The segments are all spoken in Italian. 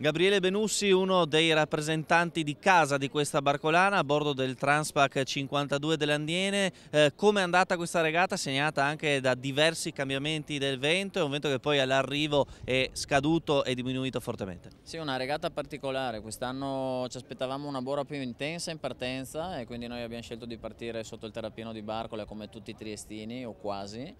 Gabriele Benussi, uno dei rappresentanti di casa di questa barcolana a bordo del Transpac 52 dell'Andiene. Eh, Come è andata questa regata segnata anche da diversi cambiamenti del vento? È un vento che poi all'arrivo è scaduto e diminuito fortemente. Sì, una regata particolare. Quest'anno ci aspettavamo una bora più intensa in partenza e quindi noi abbiamo scelto di partire sotto il terrapieno di Barcola come tutti i triestini o quasi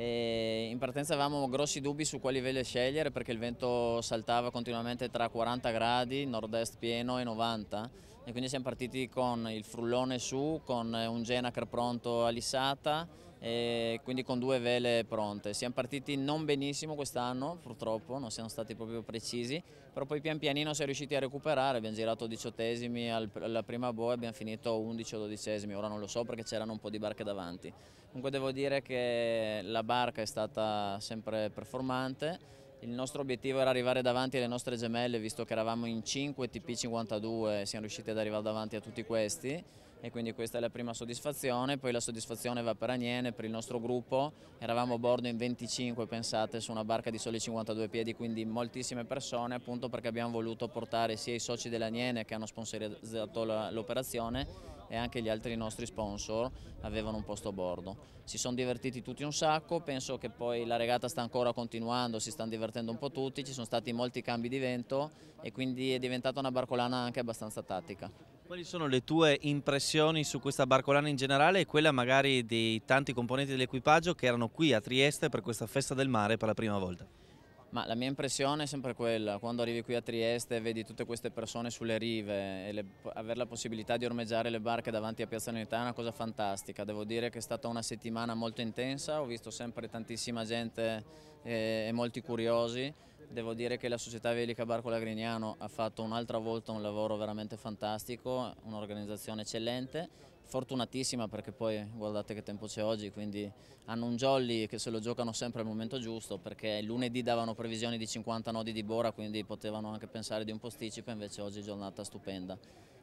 e in partenza avevamo grossi dubbi su quali vele scegliere perché il vento saltava continuamente tra 40 gradi, nord-est pieno e 90 e quindi siamo partiti con il frullone su, con un Genacar pronto a lissata e quindi con due vele pronte. Siamo partiti non benissimo quest'anno purtroppo, non siamo stati proprio precisi, però poi pian pianino siamo riusciti a recuperare, abbiamo girato diciottesimi alla prima boa e abbiamo finito 11 o dodicesimi, ora non lo so perché c'erano un po' di barche davanti. Comunque devo dire che la barca è stata sempre performante, il nostro obiettivo era arrivare davanti alle nostre gemelle visto che eravamo in 5 TP52 e siamo riusciti ad arrivare davanti a tutti questi e quindi questa è la prima soddisfazione, poi la soddisfazione va per Aniene, per il nostro gruppo, eravamo a bordo in 25 pensate su una barca di soli 52 piedi, quindi moltissime persone appunto perché abbiamo voluto portare sia i soci dell'Aniene che hanno sponsorizzato l'operazione e anche gli altri nostri sponsor avevano un posto a bordo. Si sono divertiti tutti un sacco, penso che poi la regata sta ancora continuando, si stanno divertendo un po' tutti, ci sono stati molti cambi di vento e quindi è diventata una barcolana anche abbastanza tattica. Quali sono le tue impressioni su questa barcolana in generale e quella magari dei tanti componenti dell'equipaggio che erano qui a Trieste per questa festa del mare per la prima volta? Ma la mia impressione è sempre quella, quando arrivi qui a Trieste e vedi tutte queste persone sulle rive e le, avere la possibilità di ormeggiare le barche davanti a Piazza Unità è una cosa fantastica. Devo dire che è stata una settimana molto intensa, ho visto sempre tantissima gente e, e molti curiosi. Devo dire che la società Velica Barcola Grignano ha fatto un'altra volta un lavoro veramente fantastico, un'organizzazione eccellente fortunatissima perché poi guardate che tempo c'è oggi, quindi hanno un jolly che se lo giocano sempre al momento giusto perché lunedì davano previsioni di 50 nodi di Bora, quindi potevano anche pensare di un posticipo, invece oggi è giornata stupenda.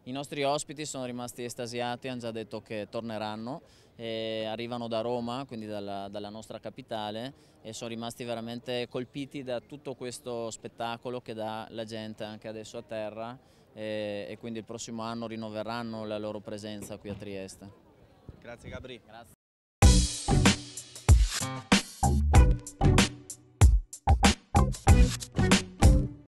I nostri ospiti sono rimasti estasiati, hanno già detto che torneranno, arrivano da Roma, quindi dalla, dalla nostra capitale e sono rimasti veramente colpiti da tutto questo spettacolo che dà la gente anche adesso a terra e, e quindi il prossimo anno rinnoveranno la loro presenza qui a Trieste. Grazie Gabri. Grazie.